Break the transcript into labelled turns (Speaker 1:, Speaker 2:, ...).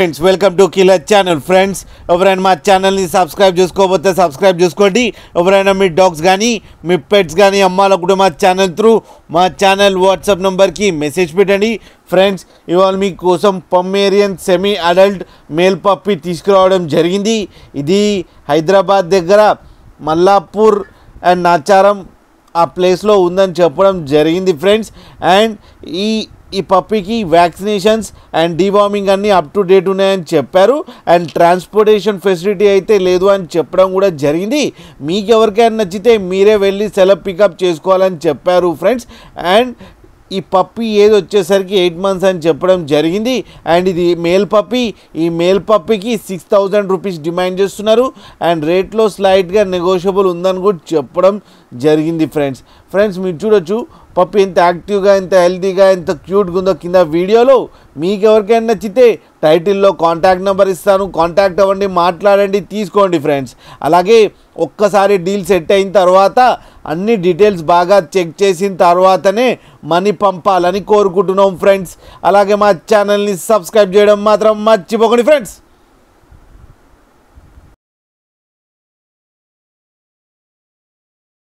Speaker 1: Friends welcome to killer channel friends ఎవరైనా మా ఛానల్ని సబ్స్క్రైబ్ చేసుకోకపోతే సబ్స్క్రైబ్ చేసుకోండి. ఎవరైనా మీ డాగ్స్ కానీ మీ పెట్స్ కానీ అమ్మాలనుకుంటే మా ఛానల్ త్రూ మా ఛానల్ వాట్సాప్ నెంబర్కి మెసేజ్ పెట్టండి. ఫ్రెండ్స్ ఇవాళ మీకోసం Pomeranian semi adult male puppy తీసుకురావడం జరిగింది. ఇది హైదరాబాద్ దగ్గర మల్లాపూర్ అండ్ నాచారం ఆ ప్లేస్లో ఉందని చెప్పడం జరిగింది ఫ్రెండ్స్ అండ్ ఈ ఈ పప్పీకి వ్యాక్సినేషన్స్ అండ్ డీవార్మింగ్ అన్నీ అప్ టు డేట్ ఉన్నాయని చెప్పారు. అండ్ ట్రాన్స్పోర్టేషన్ ఫెసిలిటీ అయితే లేదు అని చెప్పడం కూడా జరిగింది. మీకు ఎవరికైనా నచ్చితే మీరే వెళ్ళి సెలవు పికప్ చేసుకోవాలని చెప్పారు ఫ్రెండ్స్ అండ్ ఈ పప్పి ఏది వచ్చేసరికి ఎయిట్ మంత్స్ అని చెప్పడం జరిగింది. అండ్ ఇది మేల్ పప్పి ఈ మేల్ పప్పికి సిక్స్ థౌజండ్ రూపీస్ డిమాండ్ చేస్తున్నారు. అండ్ రేట్లో స్లైట్గా నెగోషియబుల్ ఉందని కూడా చెప్పడం జరిగింది ఫ్రెండ్స్ ఫ్రెండ్స్ మీరు చూడొచ్చు పప్పి ఎంత యాక్టివ్గా ఎంత హెల్తీగా ఎంత క్యూట్గా ఉందో కింద వీడియోలో. మీకు ఎవరికైనా నచ్చితే టైటిల్లో కాంటాక్ట్ నెంబర్ ఇస్తాను. కాంటాక్ట్ అవ్వండి మాట్లాడండి తీసుకోండి ఫ్రెండ్స్ అలాగే ఒక్కసారి డీల్ సెట్ అయిన తర్వాత అన్ని డీటెయిల్స్ బాగా చెక్ చేసిన తర్వాతనే మనీ పంపాలని కోరుకుంటున్నాం ఫ్రెండ్స్ అలాగే మా ఛానల్ని సబ్స్క్రైబ్ చేయడం మాత్రం మర్చిపోకండి ఫ్రెండ్స్